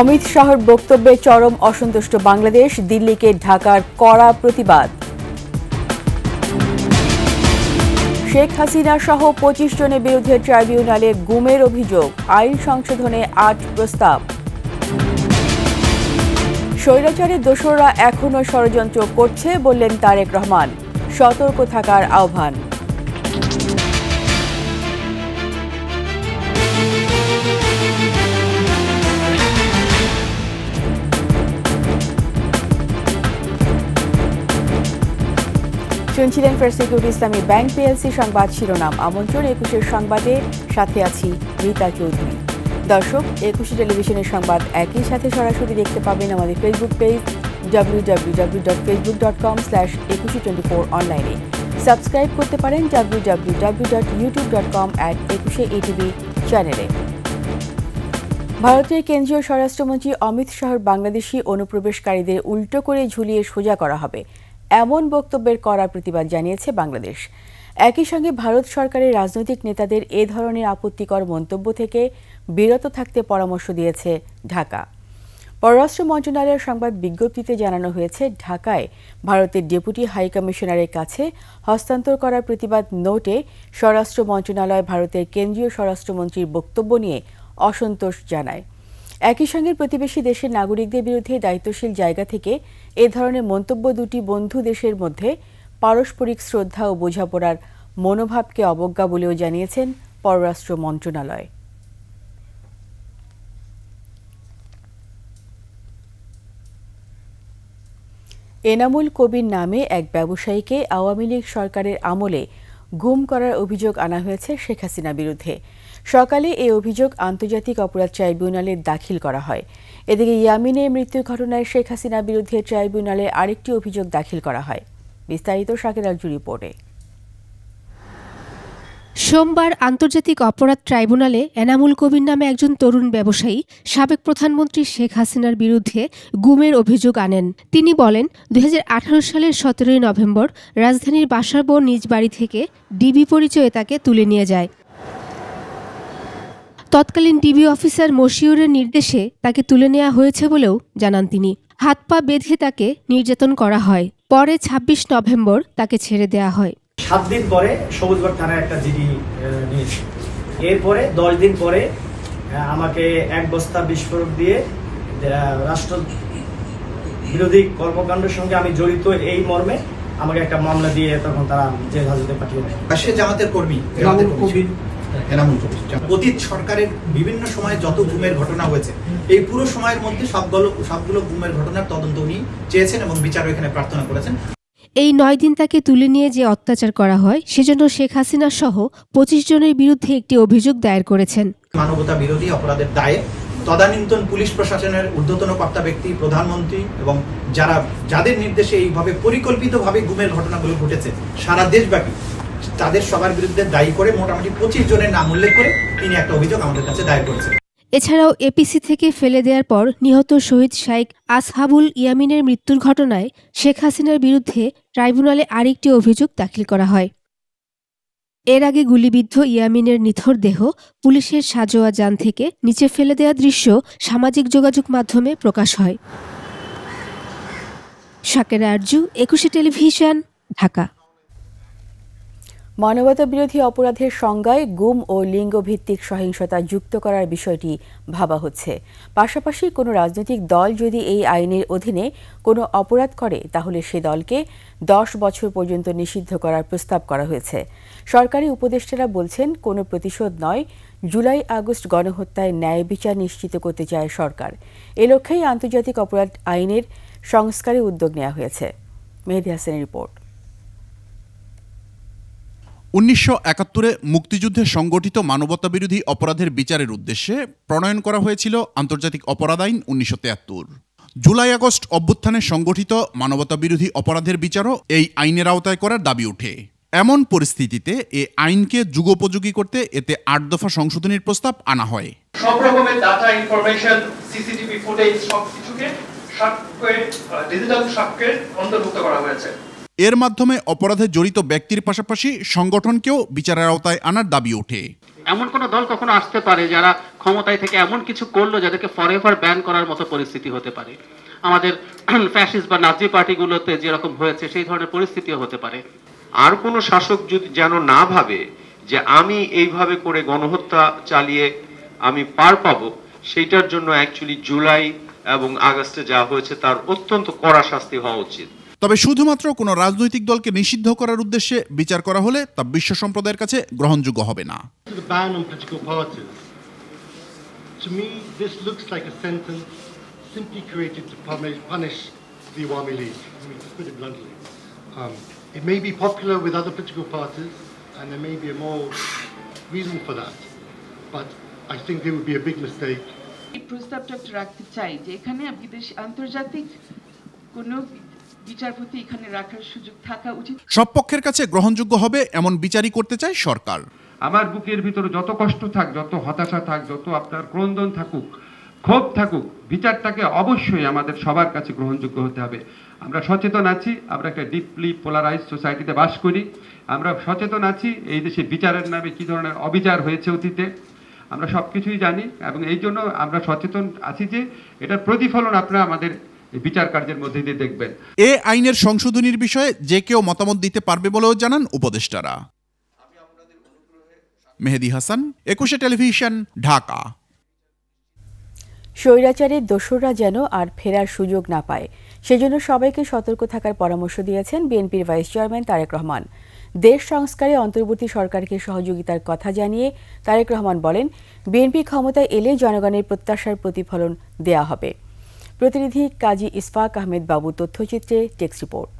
অমিত শাহর বক্তব্যে চরম অসন্তুষ্ট বাংলাদেশ, দিল্লিকে ঢাকার কড়া প্রতিবাদ। শেখ হাসিনা সহ পঁচিশ জনের বিরুদ্ধে ট্রাইব্যুনালে গুমের অভিযোগ, আইন সংশোধনে আট প্রস্তাব। স্বৈরাচারের দোসররা এখনও ষড়যন্ত্র করছে বললেন তারেক রহমান। সতর্ক থাকার আহ্বান। শুনছিলেন first security Islami bank PLC সংবাদ শিরোনাম। আমন্ত্রণ একুশের সংবাদে সাথে আছি রীতা চৌধুরী। দর্শক, একুশে টেলিভিশনের সংবাদ একই সাথে সরাসরি দেখতে পাবেন আমাদের Facebook page W W dot Facebook dot com Ekushey twenty four অনলাইনে সাবস্ক্রাইব করতে পারেন W W W dot YouTube dot com at ATV চ্যানেলে ভারতের কেন্দ্রীয় স্বরাষ্ট্রমন্ত্রী অমিত শাহর বাংলাদেশি অনুপ্রবেশকারীদের উল্টো করে ঝুলিয়ে সোজা করা হবে। এমন বক্তব্যের কড়া প্রতিবাদ জানিয়েছে বাংলাদেশ। একই সঙ্গে ভারত সরকারের রাজনৈতিক নেতাদের এ ধরনের আপত্তিকর মন্তব্য থেকে বিরত থাকতে পরামর্শ দিয়েছে ঢাকা। পররাষ্ট্র মন্ত্রণালয়ের সংবাদ বিজ্ঞপ্তিতে জানানো হয়েছে, ঢাকায় ভারতের ডেপুটি হাই কমিশনারের কাছে হস্তান্তর করার প্রতিবাদ নোটে স্বরাষ্ট্র মন্ত্রণালয় ভারতের কেন্দ্রীয় স্বরাষ্ট্রমন্ত্রীর বক্তব্য নিয়ে অসন্তোষ জানায়। একই সঙ্গে প্রতিবেশী দেশের নাগরিকদের বিরুদ্ধে দায়িত্বশীল জায়গা থেকে এ ধরনের মন্তব্য দুটি বন্ধু দেশের মধ্যে পারস্পরিক শ্রদ্ধা ও বোঝাপড়ার মনোভাবকে অবজ্ঞা বলেও জানিয়েছেন পররাষ্ট্র মন্ত্রণালয়। এনামুল কবির নামে এক ব্যবসায়ীকে আওয়ামী লীগ সরকারের আমলে গুম করার অভিযোগ আনা হয়েছে শেখ হাসিনার বিরুদ্ধে। সকালে এই অভিযোগ আন্তর্জাতিক অপরাধ ট্রাইব্যুনালে দাখিল করা হয়। এদিকে ইয়ামিনের মৃত্যুর ঘটনায় শেখ হাসিনার বিরুদ্ধে ট্রাইব্যুনালে আরেকটি অভিযোগ দাখিল করা হয়। বিস্তারিত শাকির আলজু রিপোর্টে। সোমবার আন্তর্জাতিক অপরাধ ট্রাইব্যুনালে এনামুল কবির নামে একজন তরুণ ব্যবসায়ী, সাবেক প্রধানমন্ত্রী শেখ হাসিনার বিরুদ্ধে গুমের অভিযোগ আনেন। তিনি বলেন, দুই হাজার আঠারো সালের সতেরোই নভেম্বর রাজধানীর বাসাবো নিজ বাড়ি থেকে ডিবি পরিচয়ে তাকে তুলে নিয়ে যায়। তৎকালীন ডিবি অফিসার মশিউরের নির্দেশে তাকে তুলে নেওয়া হয়েছে বলেও জানান তিনি। হাত পা বেঁধে তাকে নির্যাতন করা হয়। পরে ২৬ নভেম্বর তাকে ছেড়ে দেওয়া হয়। সাত দিন পরে সবুজগড় থানায় একটা জিডি নিয়েছে। এরপরে দশ দিন পরে আমাকে এক বস্তা বিস্ফোরক দিয়ে রাষ্ট্র বিরোধী কর্মকাণ্ডের সঙ্গে আমি জড়িত এই মর্মে আমাকে একটা মামলা দিয়ে তখন তারা জেল হাজতে পাঠিয়ে দেয়। সে জামাতের কর্মী অতীত সরকারের বিভিন্ন সময়ে যত গুমের ঘটনা হয়েছে এই পুরো সময়ের মধ্যে সবগুলো সবগুলো গুমের ঘটনার তদন্ত উনি চেয়েছেন এবং বিচার এখানে প্রার্থনা করেছেন। এই নয় দিন তাকে তুলে নিয়ে যে অত্যাচার করা হয় সেজন্য শেখ হাসিনা সহ পঁচিশ জনের বিরুদ্ধে একটি অভিযোগ দায়ের করেছেন। মানবতা বিরোধী অপরাধের দায়ে তদানীন্তন পুলিশ প্রশাসনের ঊর্ধ্বতন কর্তা ব্যক্তি প্রধানমন্ত্রী এবং যারা যাদের নির্দেশে এইভাবে পরিকল্পিতভাবে গুমের ঘটনাগুলো ঘটেছে সারা দেশব্যাপী তাদের সবার বিরুদ্ধে দায়ী করে মোটামুটি পঁচিশ জনের নাম উল্লেখ করে তিনি একটা অভিযোগ আমাদের কাছে দায়ের করেছেন। এছাড়াও এপিসি থেকে ফেলে দেওয়ার পর নিহত শহীদ শাইক আসহাবুল ইয়ামিনের মৃত্যুর ঘটনায় শেখ হাসিনার বিরুদ্ধে ট্রাইব্যুনালে আরেকটি অভিযোগ দাখিল করা হয়। এর আগে গুলিবিদ্ধ ইয়ামিনের নিথর দেহ পুলিশের সাজোয়া যান থেকে নিচে ফেলে দেওয়া দৃশ্য সামাজিক যোগাযোগ মাধ্যমে প্রকাশ হয়। শাকের আরজু, একুশে টেলিভিশন, ঢাকা। মানবতা বিরোধী অপরাধের সংজ্ঞায় গুম ও লিঙ্গভিত্তিক সহিংসতা যুক্ত করার বিষয়টি ভাবা হচ্ছে। পাশাপাশি কোনো রাজনৈতিক দল যদি এই আইনের অধীনে কোনো অপরাধ করে, তাহলে সে দলকে দশ বছর পর্যন্ত নিষিদ্ধ করার প্রস্তাব করা হয়েছে। সরকারি উপদেষ্টারা বলছেন, কোনো প্রতিশোধ নয়, জুলাই আগস্ট গণহত্যায় ন্যায় বিচার নিশ্চিত করতে চায় সরকার। এ লক্ষ্যেই আন্তর্জাতিক অপরাধ আইনের সংস্কারে উদ্যোগ নেওয়া হয়েছে। মেহেদি হাসানের রিপোর্ট। উনিশশো একাত্তরে মুক্তিযুদ্ধে সংগঠিত মানবতাবিরোধী অপরাধের বিচারের উদ্দেশ্যে প্রণয়ন করা হয়েছিল আন্তর্জাতিক অপরাধ আইন উনিশশো তেয়াত্তর। জুলাই আগস্ট অভ্যুত্থানে সংগঠিত মানবতাবিরোধী অপরাধের বিচারও এই আইনের আওতায় করার দাবি ওঠে। এমন পরিস্থিতিতে এ আইনকে যুগোপযোগী করতে এতে আট দফা সংশোধনীর প্রস্তাব আনা হয়। সব রকমের ডাটা ইনফরমেশন সিসিটিভি ফুটেজ সবকিছুকে সাক্ষ্যে ডিজিটাল অন্তর্ভুক্ত করা হয়েছে। এর মাধ্যমে অপরাধে জড়িত ব্যক্তির পাশাপাশি সংগঠনকেও বিচারের আওতায় আনার দাবি ওঠে। এমন কোন দল কখনো আসতে পারে যারা ক্ষমতায় থেকে এমন কিছু করল যাদেরকে ফরএভার ব্যান করার মতো পরিস্থিতি হতে পারে? আমাদের ফ্যাসিস্ট বা নাজি পার্টিগুলোতে যেরকম হয়েছে সেই ধরনের পরিস্থিতিও হতে পারে। আর কোনো শাসক যদি যেন না ভাবে যে আমি এইভাবে করে গণহত্যা চালিয়ে আমি পার পাবো সেইটার জন্য অ্যাকচুয়ালি জুলাই এবং আগস্টে যা হয়েছে তার অত্যন্ত কড়া শাস্তি হওয়া উচিত। তবে শুধুমাত্র কোনো রাজনৈতিক দলকে নিষিদ্ধ করার উদ্দেশ্যে বিচার করা হলে তা বিশ্ব সম্প্রদায়ের কাছে গ্রহণযোগ্য হবে না to me, this looks like a sentence simply created to punish, punish the Awami League. I mean, to put it bluntly. Um, it may be popular with other political parties, and there may be a more reason for that. But I think there would be a big mistake এই প্রস্তাবটা রাখতে চাই যে এখানে বিদেশ আন্তর্জাতিক কোনো বিচারপতি এখানে রাখার সুযোগ থাকা উচিত। সব পক্ষের কাছে গ্রহণযোগ্য হবে এমন বিচারই করতে চায় সরকার। আমার বুকের ভিতরে যত কষ্ট থাক যত হতাশা থাক যত আপনার ক্রন্দন থাকুক ক্ষোভ থাকুক বিচারটাকে অবশ্যই আমাদের সবার কাছে গ্রহণযোগ্য হতে হবে। আমরা সচেতন আছি আমরা একটা ডিপলি পোলারাইজ সোসাইটিতে বাস করি। আমরা সচেতন আছি এই দেশে বিচারের নামে কি ধরনের অবিচার হয়েছে অতীতে। আমরা সব কিছুই জানি এবং এই জন্য আমরা সচেতন আছি যে এটার প্রতিফলন আপনারা আমাদের বিচার কার্যের মধ্যে দিয়ে দেখবেন। এ আইনের সংশোধনীর বিষয়ে যে কেউ মতামত দিতে পারবে বলেও জানান উপদেষ্টারা। মেহেদি হাসান একুশে টেলিভিশন ঢাকা। স্বৈরাচারের দোসররা যেন আর ফেরার সুযোগ না পায় সেজন্য সবাইকে সতর্ক থাকার পরামর্শ দিয়েছেন বিএনপির ভাইস চেয়ারম্যান তারেক রহমান। দেশ সংস্কারে অন্তর্বর্তী সরকারকে সহযোগিতার কথা জানিয়ে তারেক রহমান বলেন বিএনপি ক্ষমতায় এলে জনগণের প্রত্যাশার প্রতিফলন দেয়া হবে। প্রতিনিধি কাজী ইসফাক আহমেদ বাবু তথ্যচিত্রে টেক্সট রিপোর্ট।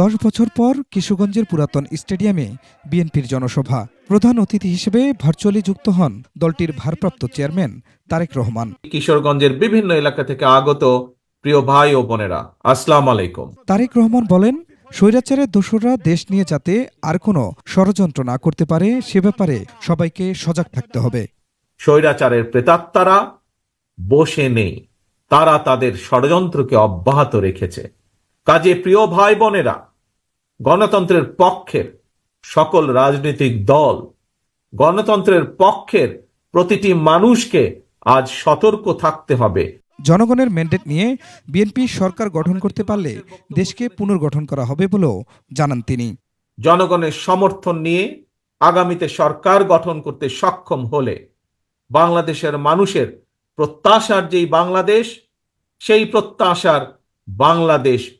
দশ বছর পর কিশোরগঞ্জের পুরাতন স্টেডিয়ামে বিএনপির জনসভা। প্রধান অতিথি হিসেবে ভার্চুয়ালি যুক্ত হন দলটির ভারপ্রাপ্ত চেয়ারম্যান তারেক রহমান। কিশোরগঞ্জের বিভিন্ন এলাকা থেকে আগত প্রিয় ভাই ও বোনেরা আসসালাম আলাইকুম। তারেক রহমান বলেন স্বৈরাচারের দোসররা দেশ নিয়ে যাতে আর কোনো ষড়যন্ত্র না করতে পারে সে ব্যাপারে সবাইকে সজাগ থাকতে হবে। স্বৈরাচারের প্রেতাত্মারা বসে নেই। তারা তাদের ষড়যন্ত্রকে অব্যাহত রেখেছে। কাজে প্রিয় ভাই বোনেরা গণতন্ত্রের পক্ষের সকল রাজনৈতিক দল গণতন্ত্রের পক্ষের প্রতিটি মানুষকে আজ সতর্ক থাকতে হবে। জনগণের ম্যান্ডেট নিয়ে বিএনপি সরকার গঠন করতে পারলে দেশকে পুনর্গঠন করা হবে বলেও জানান তিনি। জনগণের সমর্থন নিয়ে আগামীতে সরকার গঠন করতে সক্ষম হলে বাংলাদেশের মানুষের প্রত্যাশার যেই বাংলাদেশ সেই প্রত্যাশার বাংলাদেশ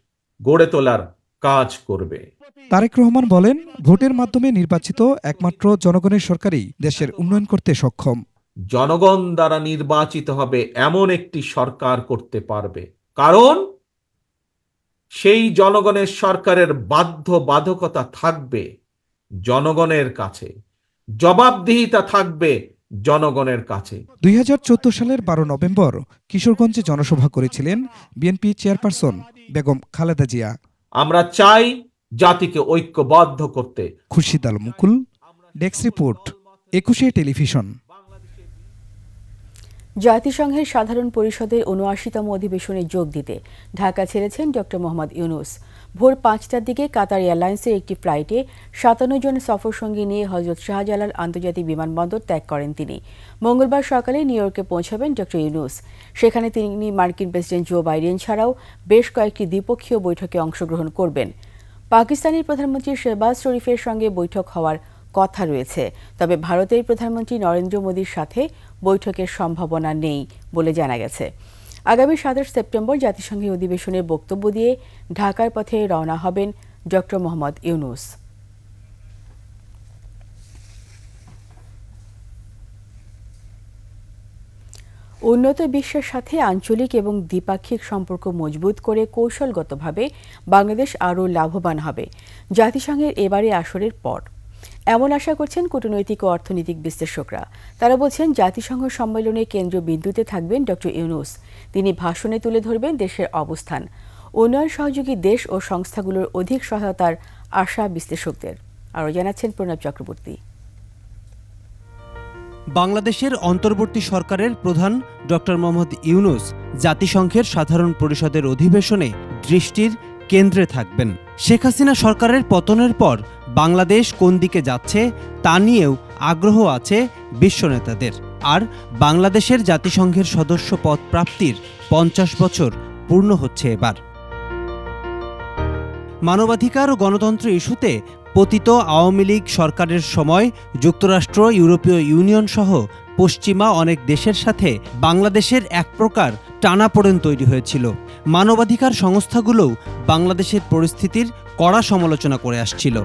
গড়ে তোলার কাজ করবে। তারেক রহমান বলেন ভোটের মাধ্যমে নির্বাচিত একমাত্র জনগণের সরকারই দেশের উন্নয়ন করতে সক্ষম। জনগণ দ্বারা নির্বাচিত হবে এমন একটি সরকার করতে পারবে। কারণ সেই জনগণের সরকারের বাধ্য বাধকতা থাকবে জনগণের কাছে। জবাবদিহিতা থাকবে জনগণের কাছে। দুই হাজার চোদ্দ সালের বারো নভেম্বর কিশোরগঞ্জে জনসভা করেছিলেন বিএনপি চেয়ারপারসন বেগম খালেদা জিয়া। আমরা চাই জাতিকে ঐক্যবদ্ধ করতে। খুরশিদ আল মুকুল ডেক্স রিপোর্ট একুশে টেলিভিশন। জাতিসংঘের সাধারণ পরিষদের উনআশিতম অধিবেশনে যোগ দিতে ঢাকা ছেড়েছেন ড. মোহাম্মদ ইউনুস। ভোর পাঁচটার দিকে কাতার এয়ারলাইন্সের একটি ফ্লাইটে সাতান্ন জন সফরসঙ্গী নিয়ে হজরত শাহজালাল আন্তর্জাতিক বিমানবন্দর ত্যাগ করেন তিনি। মঙ্গলবার সকালে নিউ ইয়র্কে পৌঁছাবেন ড. ইউনুস। সেখানে তিনি মার্কিন প্রেসিডেন্ট জো বাইডেন ছাড়াও বেশ কয়েকটি দ্বিপক্ষীয় বৈঠকে অংশগ্রহণ করবেন। পাকিস্তানের প্রধানমন্ত্রী শেহবাজ শরীফের সঙ্গে বৈঠক হওয়ার কথা রয়েছে। তবে ভারতের প্রধানমন্ত্রী নরেন্দ্র মোদীর সাথে বৈঠকের সম্ভাবনা নেই বলে জানা গেছে। আগামী সাতাশ সেপ্টেম্বর জাতিসংঘের অধিবেশনে বক্তব্য দিয়ে ঢাকার পথে রওনা হবেন ড মোহাম্মদ ইউনুস। উন্নত বিশ্বের সাথে আঞ্চলিক এবং দ্বিপাক্ষিক সম্পর্ক মজবুত করে কৌশলগতভাবে বাংলাদেশ আরও লাভবান হবে। জাতিসংঘের এবারে আসরের পর এমন আশা করছেন কূটনৈতিক ও অর্থনৈতিক বিশ্লেষকরা। তারা বলছেন, জাতিসংঘ সম্মেলনে কেন্দ্রীয় বিন্দুতে থাকবেন ড. ইউনুস। তিনি ভাষণে তুলে ধরবেন দেশের অবস্থান। উন্নয়ন সহযোগী দেশ ও সংস্থাগুলোর অধিক সহায়তার আশা বিশ্লেষকদের। আরও জানাচ্ছেন প্রণব চক্রবর্তী। বাংলাদেশের অন্তর্বর্তী সরকারের প্রধান ডক্টর মোহাম্মদ ইউনুস জাতিসংঘের সাধারণ পরিষদের অধিবেশনে দৃষ্টির কেন্দ্রে থাকবেন। শেখ হাসিনা সরকারের পতনের পর বাংলাদেশ কোন দিকে যাচ্ছে তা নিয়েও আগ্রহ আছে বিশ্ব নেতাদের আর বাংলাদেশের জাতিসংঘের সদস্য পদ প্রাপ্তির পঞ্চাশ বছর পূর্ণ হচ্ছে এবার। মানবাধিকার ও গণতন্ত্র ইস্যুতে পতিত আওয়ামী লীগ সরকারের সময় যুক্তরাষ্ট্র, ইউরোপীয় ইউনিয়ন সহ পশ্চিমা অনেক দেশের সাথে বাংলাদেশের এক প্রকার টানাপোড়েন তৈরি হয়েছিল। মানবাধিকার সংস্থাগুলোও বাংলাদেশের পরিস্থিতির কড়া সমালোচনা করে আসছিল।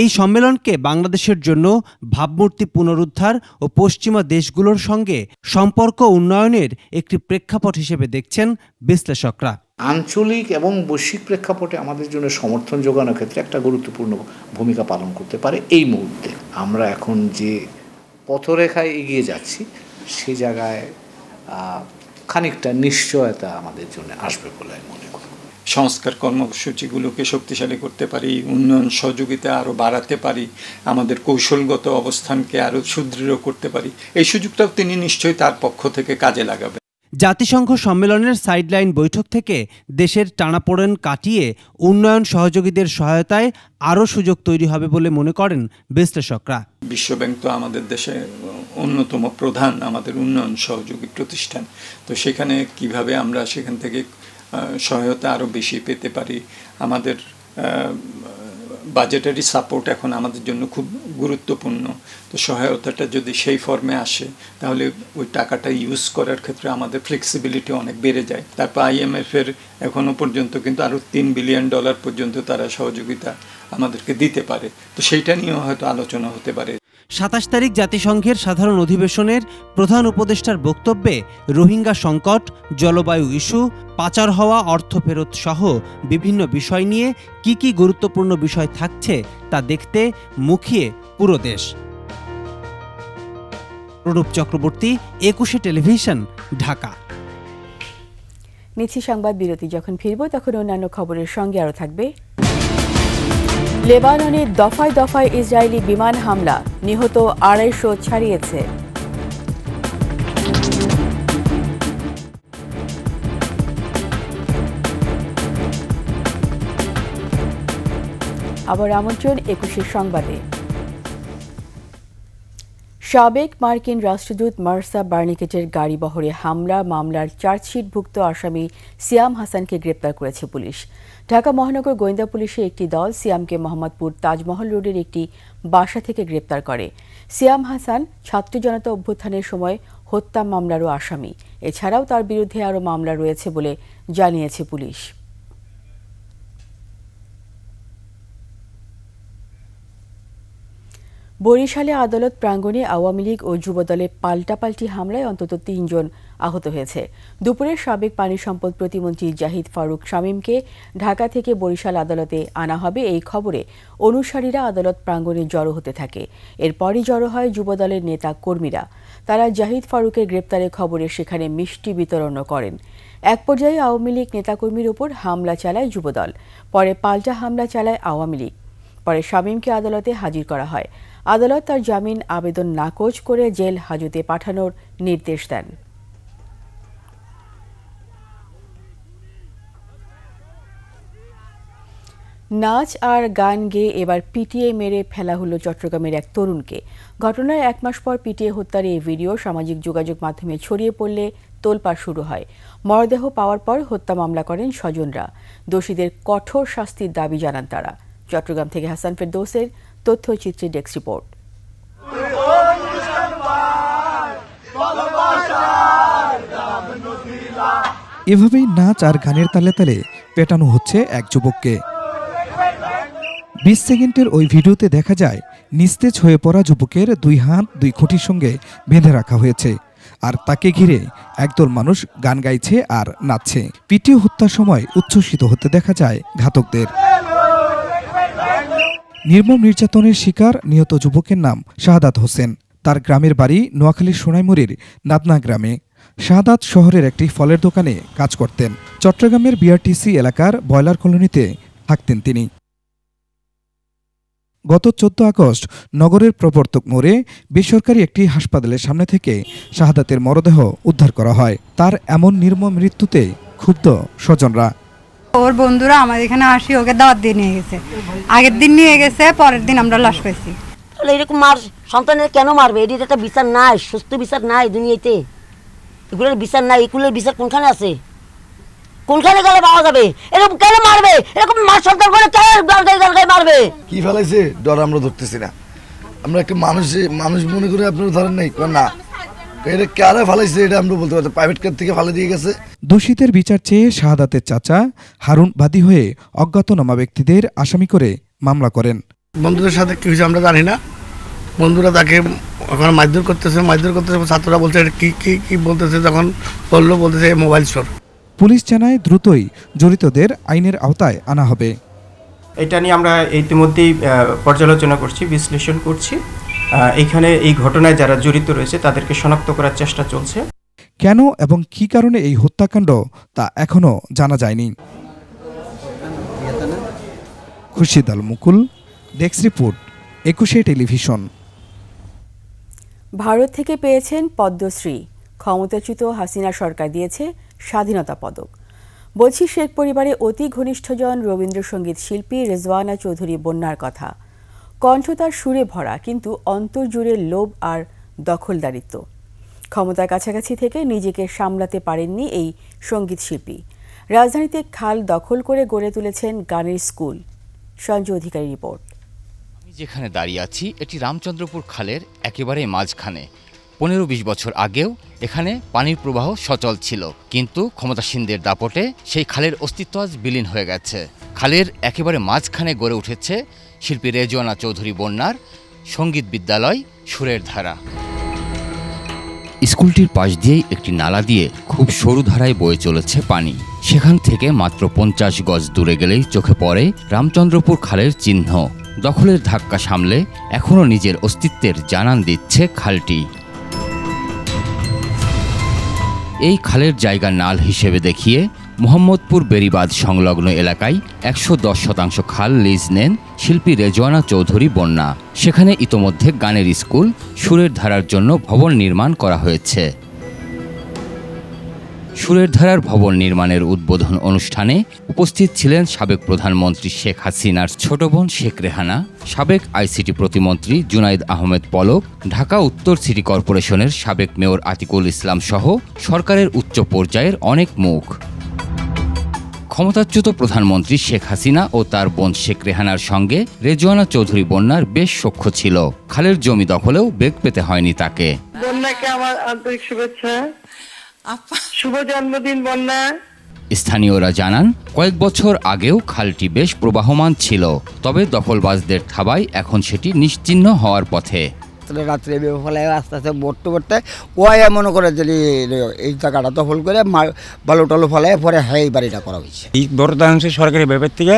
এই সম্মেলনকে বাংলাদেশের জন্য ভাবমূর্তি পুনরুদ্ধার ও পশ্চিমা দেশগুলোর সঙ্গে সম্পর্ক উন্নয়নের একটি প্রেক্ষাপট হিসেবে দেখছেন বিশ্লেষকরা। আঞ্চলিক এবং বৈশ্বিক প্রেক্ষাপটে আমাদের জন্য সমর্থন যোগানোর ক্ষেত্রে একটা গুরুত্বপূর্ণ ভূমিকা পালন করতে পারে এই মুহূর্তে। আমরা এখন যে পথরেখায় এগিয়ে যাচ্ছি, সে জায়গায় খানিকটা নিশ্চয়তা আমাদের জন্য আসবে বলে মনে করি। সংস্কার কর্মসূচিগুলোকে শক্তিশালী করতে পারি উন্নয়ন সহযোগিতা আরও বাড়াতে পারি আমাদের কৌশলগত অবস্থানকে আরও সুদৃঢ় করতে পারি। এই সুযোগটাও তিনি নিশ্চয়ই তার পক্ষ থেকে কাজে লাগাবেন। জাতিসংঘ সম্মেলনের সাইডলাইন বৈঠক থেকে দেশের টানাপোড়েন কাটিয়ে উন্নয়ন সহযোগীদের সহায়তায় আরও সুযোগ তৈরি হবে বলে মনে করেন বিশ্লেষকরা। বিশ্বব্যাংক তো আমাদের দেশে অন্যতম প্রধান আমাদের উন্নয়ন সহযোগী প্রতিষ্ঠান। তো সেখানে কীভাবে আমরা সেখান থেকে সহায়তা আরও বেশি পেতে পারি। আমাদের বাজেটারি সাপোর্ট এখন আমাদের জন্য খুব গুরুত্বপূর্ণ। তো সহায়তাটা যদি সেই ফর্মে আসে, তাহলে ওই টাকাটা ইউজ করার ক্ষেত্রে আমাদের ফ্লেক্সিবিলিটি অনেক বেড়ে যায়। তারপর আইএমএফের এখনও পর্যন্ত কিন্তু আরও তিন বিলিয়ন ডলার পর্যন্ত তারা সহযোগিতা আমাদেরকে দিতে পারে। তো সেইটা নিয়েও হয়তো আলোচনা হতে পারে। সাতাশ তারিখ জাতিসংঘের সাধারণ অধিবেশনের প্রধান উপদেষ্টার বক্তব্যে রোহিঙ্গা সংকট, জলবায়ু ইস্যু, পাচার হওয়া, অর্থ ফেরত সহ বিভিন্ন বিষয় নিয়ে কি কি গুরুত্বপূর্ণ বিষয় থাকছে তা দেখতে মুখিয়ে পুরো দেশ। প্রণব চক্রবর্তী, একুশে টেলিভিশন, ঢাকা। নিচ্ছি সংবাদ বিরতি, যখন ফিরব তখন অন্যান্য খবরের সঙ্গে আরও থাকবে লেবাননে দফায় দফায় ইসরায়েলি বিমান হামলা নিহত আড়াইশো ছাড়িয়েছে। আবার আমন্ত্রণ একুশের সংবাদে। সাবেক মার্কিন রাষ্ট্রদূত মার্সা বার্নিকেটের গাড়ি বহরে হামলা, মামলার চার্জশিটভুক্ত আসামি সিয়াম হাসানকে গ্রেপ্তার করেছে পুলিশ। ঢাকা মহানগর গোয়েন্দা পুলিশের একটি দল সিয়ামকে মোহাম্মদপুর তাজমহল রোডের একটি বাসা থেকে গ্রেপ্তার করে। সিয়াম হাসান ছাত্র জনতা অভ্যুত্থানের সময় হত্যা মামলারও আসামি। এছাড়াও তার বিরুদ্ধে আরও মামলা রয়েছে বলে জানিয়েছে পুলিশ। বরিশালে আদালত প্রাঙ্গণে আওয়ামী লীগ ও যুবদলের পাল্টাপাল্টি হামলায় অন্তত তিনজন আহত হয়েছে। দুপুরে সাবেক পানি সম্পদ প্রতিমন্ত্রী জাহিদ ফারুক শামীমকে ঢাকা থেকে বরিশাল আদালতে আনা হবে এই খবরে অনুসারীরা আদালত প্রাঙ্গণে জড়ো হতে থাকে। এরপরই জড়ো হয় যুবদলের নেতা কর্মীরা। তারা জাহিদ ফারুকের গ্রেপ্তারের খবরে সেখানে মিষ্টি বিতরণও করেন। এক পর্যায়ে আওয়ামী লীগ নেতাকর্মীর ওপর হামলা চালায় যুবদল, পরে পাল্টা হামলা চালায় আওয়ামী লীগ। পরে শামীমকে আদালতে হাজির করা হয়। আদালত তার জামিন আবেদন নাকচ করে জেল হাজতে পাঠানোর নির্দেশ দেন। নাচ আর গান গেয়ে এবার পিটিয়ে মেরে ফেলা হলো চট্টগ্রামের এক তরুণকে। ঘটনার এক মাস পর পিটিয়ে হত্যার এই ভিডিও সামাজিক যোগাযোগ মাধ্যমে ছড়িয়ে পড়লে তোলপাড় শুরু হয়। মরদেহ পাওয়ার পর হত্যা মামলা করেন স্বজনরা। দোষীদের কঠোর শাস্তির দাবি জানান তারা। চট্টগ্রাম থেকে হাসান ফেরদৌসের তথ্যচিত্রে ডেস্ক রিপোর্ট। এভাবেই নাচ আর গানের তালে তালে পেটানো হচ্ছে এক যুবককে। বিশ সেকেন্ডের ওই ভিডিওতে দেখা যায়, নিস্তেজ হয়ে পড়া যুবকের দুই হাত দুই খুঁটির সঙ্গে বেঁধে রাখা হয়েছে। আর তাকে ঘিরে একদল মানুষ গান গাইছে আর নাচছে। পিটিয়ে হত্যার সময় উচ্ছ্বসিত হতে দেখা যায় ঘাতকদের। নির্মম নির্যাতনের শিকার নিহত যুবকের নাম শাহাদাত হোসেন। তার গ্রামের বাড়ি নোয়াখালীর সোনাইমুড়ির নাদনা গ্রামে। শাহাদাত শহরের একটি ফলের দোকানে কাজ করতেন। চট্টগ্রামের বিআরটিসি এলাকার বয়লার কলোনিতে থাকতেন তিনি। গত চোদ্দ আগস্ট নগরের প্রবর্তক মোড়ে বেসরকারি একটি হাসপাতালের সামনে থেকে শাহাদাতের মরদেহ উদ্ধার করা হয়। তার এমন নির্মম মৃত্যুতে ক্ষুব্ধ স্বজনরা ওর বন্ধুরা আমাদের এখানে আসি ওকে দাওয়াত দিয়ে নিয়ে গেছে। আগের দিন নিয়ে গেছে পরের দিন আমরা লাশ পাইছি তাহলে এরকম মার সন্তানের কেন মারবে? এটির একটা বিচার নাই সুস্থ বিচার নাই দুনিয়াতে। এগুলোর বিচার নাই এগুলোর বিচার কোনখানে আছে? কোনখানে গেলে পাওয়া যাবে? এরকম কেন মারবে? এরকম মার সন্তান করে কেন মারবে? কি ফেলাইছে? ডর আমরা ধরতেছি না। আমরা একটা মানুষ মানুষ মনে করে আপনারা ধরেন নাই কন না এটা কারা ফেলাইছে এটা আমরা বলতে পারছি প্রাইভেট কার থেকে ফেলে দিয়ে গেছে। দোষীদের বিচার চেয়ে শাহাদাতের চাচা হারুন বাদী হয়ে অজ্ঞাতনামা ব্যক্তিদের আসামি করে মামলা করেন। বন্ধুদের সাথে কি হয়েছে আমরা জানি না। বন্ধুরা তাকে ওখানে মারধর করতেছে মারধর করতেছে ছাত্ররা বলছে এটা কি কি কি বলতেছে যখন বলল বলতেছে মোবাইল চোর পুলিশ জানায় দ্রুতই জড়িতদের আইনের আওতায় আনা হবে। এটা নিয়ে আমরা ইতিমধ্যেই পর্যালোচনা করছি বিশ্লেষণ করছি। এখানে এই ঘটনায় যারা জড়িত রয়েছে তাদেরকে শনাক্ত করার চেষ্টা চলছে। কেন এবং কী কারণে এই হত্যাকাণ্ড তা এখনও জানা যায়নি। খুরশিদ আল মুকুল ডেক্স রিপোর্ট একুশে টেলিভিশন। ভারত থেকে পেয়েছেন পদ্মশ্রী। ক্ষমতাচ্যুত হাসিনা সরকার দিয়েছে স্বাধীনতা পদক। বলছি শেখ পরিবারে অতি ঘনিষ্ঠজন রবীন্দ্রসঙ্গীত শিল্পী রেজওয়ানা চৌধুরী বন্যার কথা। কণ্ঠ তার সুরে ভরা, কিন্তু অন্তর্জুড়ে লোভ আর দখলদারিত্ব। ক্ষমতার কাছাকাছি থেকে নিজেকে সামলাতে পারেননি এই সংগীত শিল্পী। রাজধানীতে খাল দখল করে গড়ে তুলেছেন গানের স্কুল। সঞ্জয় অধিকারী রিপোর্ট। আমি যেখানে দাঁড়িয়ে আছি, এটি রামচন্দ্রপুর খালের একেবারে মাঝখানে। পনেরো বিশ বছর আগেও এখানে পানির প্রবাহ সচল ছিল, কিন্তু ক্ষমতাসীনদের দাপটে সেই খালের অস্তিত্ব আজ বিলীন হয়ে গেছে। খালের একেবারে মাঝখানে গড়ে উঠেছে শিল্পী রেজওয়ানা চৌধুরী বন্যার সংগীত বিদ্যালয় সুরের ধারা। স্কুলটির পাশ দিয়েই একটি নালা দিয়ে খুব সরু ধারায় বয়ে চলেছে পানি। সেখান থেকে মাত্র পঞ্চাশ গজ দূরে গেলেই চোখে পড়ে রামচন্দ্রপুর খালের চিহ্ন। দখলের ধাক্কা সামলে এখনও নিজের অস্তিত্বের জানান দিচ্ছে খালটি। এই খালের জায়গা নাল হিসেবে দেখিয়ে মোহাম্মদপুর বেরিবাদ সংলগ্ন এলাকায় একশো দশ শতাংশ খাল লিজ নেন শিল্পী রেজওয়ানা চৌধুরী বন্যা। সেখানে ইতোমধ্যে গানের স্কুল, সুরের ধারার জন্য ভবন নির্মাণ করা হয়েছে। সুরের ধারার ভবন নির্মাণের উদ্বোধন অনুষ্ঠানে উপস্থিত ছিলেন সাবেক প্রধানমন্ত্রী শেখ হাসিনার ছোট বোন শেখ রেহানা, সাবেক আইসিটি প্রতিমন্ত্রী জুনাইদ আহমেদ পলক, ঢাকা উত্তর সিটি কর্পোরেশনের সাবেক মেয়র আতিকুল ইসলাম সহ সরকারের উচ্চ পর্যায়ের অনেক মুখ। ক্ষমতাচ্যুত প্রধানমন্ত্রী শেখ হাসিনা ও তার বোন শেখ রেহানার সঙ্গে রেজওয়ানা চৌধুরী বন্যার বেশ সখ্য ছিল। খালের জমি দখলেও বেগ পেতে হয়নি তাকে। বন্যাকে আমার আন্তরিক শুভেচ্ছা। শুভ জন্মদিন বন্যা। স্থানীয়রা জানান কয়েক বছর আগেও খালটি বেশ প্রবাহমান ছিল তবে দখলবাজদের থাবায় এখন সেটি নিশ্চিহ্ন হওয়ার পথে। তাহলে রাত্রে বেবে ফেলায় আস্তে আস্তে বড়তে বড়তে ওয়াই মনে করে যে এই জায়গাটা দখল করে বালু টালু ফেলায় পরে হ্যাঁ এই বাড়িটা করা হয়েছে। এই বরদাংশ সরকারি ব্যাপার থেকে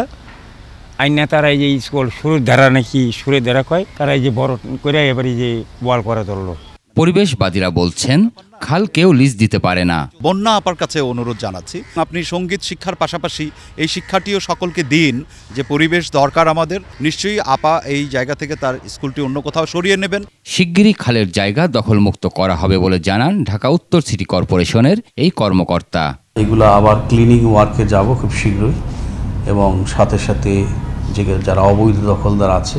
আইন তারা এই যে স্কুল সুরের ধারা নাকি সুরের ধারা কয়, তারা এই যে বড় করে এবারে যে ওয়াল করা ধরলো। পরিবেশবাদীরা বলছেন খাল কেউ লিজ দিতে পারে না। বন্যা আপার কাছে অনুরোধ জানাচ্ছি। আপনি সংগীত শিক্ষার পাশাপাশি এই শিক্ষাটিও সকলকে দিন যে পরিবেশ দরকার আমাদের। নিশ্চয়ই আপা এই জায়গা থেকে তার স্কুলটি অন্য কোথাও সরিয়ে নেবেন। শিগগিরই খালের জায়গা দখলমুক্ত করা হবে বলে জানান ঢাকা উত্তর সিটি কর্পোরেশনের এই কর্মকর্তা। এগুলো আবার ক্লিনিং ওয়ার্কে যাব খুব শীঘ্রই এবং সাথে সাথে যে যারা অবৈধ দখলদার আছে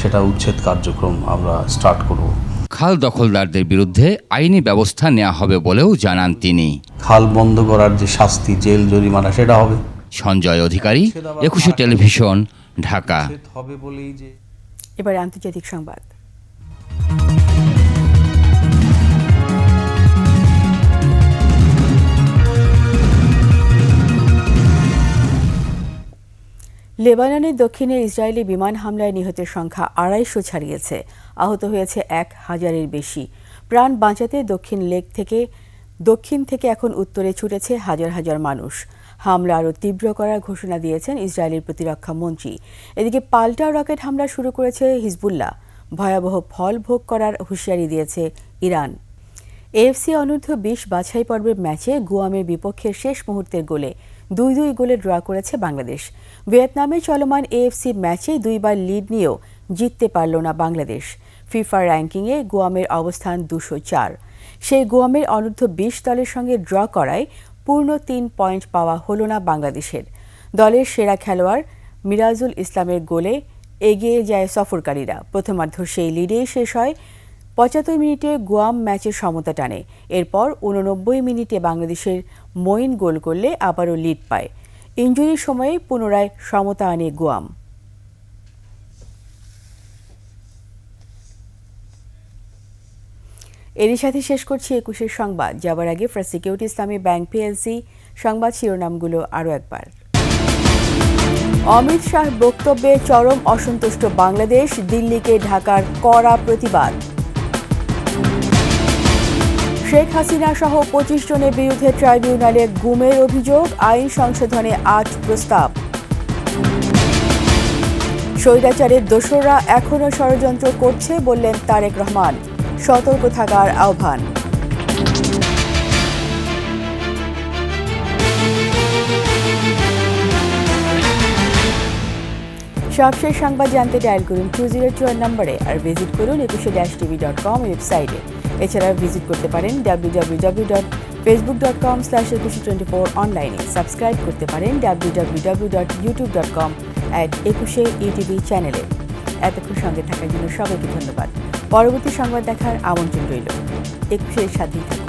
সেটা উচ্ছেদ কার্যক্রম আমরা স্টার্ট করব। খাল দখলদারদের বিরুদ্ধে আইনি ব্যবস্থা নেওয়া হবে বলেও জানান তিনি। খাল বন্ধ করার যে শাস্তি জেল জরিমানা সেটা হবে। সঞ্জয় অধিকারী একুশে টেলিভিশন ঢাকা। হবে বলেই যে এবার আন্তর্জাতিক সংবাদ। লেবাননের দক্ষিণে ইসরায়েলি বিমান হামলায় নিহতের সংখ্যা আড়াইশো ছাড়িয়েছে। আহত হয়েছে এক হাজারের বেশি। প্রাণ বাঁচাতে দক্ষিণ লেক থেকে, দক্ষিণ থেকে এখন উত্তরে ছুটেছে হাজার হাজার মানুষ। হামলা আরও তীব্র করার ঘোষণা দিয়েছেন ইসরায়েলের প্রতিরক্ষা মন্ত্রী। এদিকে পাল্টা রকেট হামলা শুরু করেছে হিজবুল্লাহ। ভয়াবহ ফল ভোগ করার হুঁশিয়ারি দিয়েছে ইরান। এএফসি অনূর্ধ্ব বিশ বাছাই পর্বের ম্যাচে গুয়ামের বিপক্ষে শেষ মুহূর্তের গোলে দুই দুই গোলে ড্র করেছে বাংলাদেশ। ভিয়েতনামে চলমান এএফসি ম্যাচে দুইবার লিড নিয়েও জিততে পারল না বাংলাদেশ। ফিফা র্যাঙ্কিংয়ে গুয়ামের অবস্থান দুশো চার। সেই গুয়ামের অনূর্ধ্ব বিশ দলের সঙ্গে ড্র করায় পূর্ণ তিন পয়েন্ট পাওয়া হল না বাংলাদেশের। দলের সেরা খেলোয়াড় মিরাজুল ইসলামের গোলে এগিয়ে যায় সফরকারীরা। প্রথমার্ধ সেই লিডেই শেষ হয় পঁচাত্তর মিনিটে গুয়াম ম্যাচের সমতা টানে। এরপর উননব্বই মিনিটে বাংলাদেশের মঈন গোল করলে আবারও লিড পায়। ইঞ্জুরির সময়ে পুনরায় সমতা আনে গুয়াম। এরই সাথে শেষ করছি একুশের সংবাদ। যাবার আগে first security Islami bank PLC সংবাদ শিরোনামগুলো আরও একবার। অমিত শাহ বক্তব্যে চরম অসন্তুষ্ট বাংলাদেশ, দিল্লিকে ঢাকার কড়া প্রতিবাদ। শেখ হাসিনা সহ পঁচিশ জনের বিরুদ্ধে ট্রাইব্যুনালে গুমের অভিযোগ, আইন সংশোধনে আট প্রস্তাব। স্বৈরাচারের দোসররা এখনও ষড়যন্ত্র করছে বললেন তারেক রহমান। সতর্ক থাকার আহ্বান। সবশেষ সংবাদ জানতে ডায়াল করুন টু জিরো টু নম্বরে আর ভিজিট করুন একুশে ড্যাশ টিভি ডট কম ওয়েবসাইটে। এছাড়া ভিজিট করতে পারেন W W W dot Facebook dot com slash Ekushey twenty four অনলাইনে। সাবস্ক্রাইব করতে পারেন W W W dot YouTube dot com at Ekushey ETV চ্যানেলে। এতক্ষণ সঙ্গে থাকার জন্য সবাইকে ধন্যবাদ। পরবর্তী সংবাদ দেখার আমন্ত্রণ রইল। একুশের থাকুন।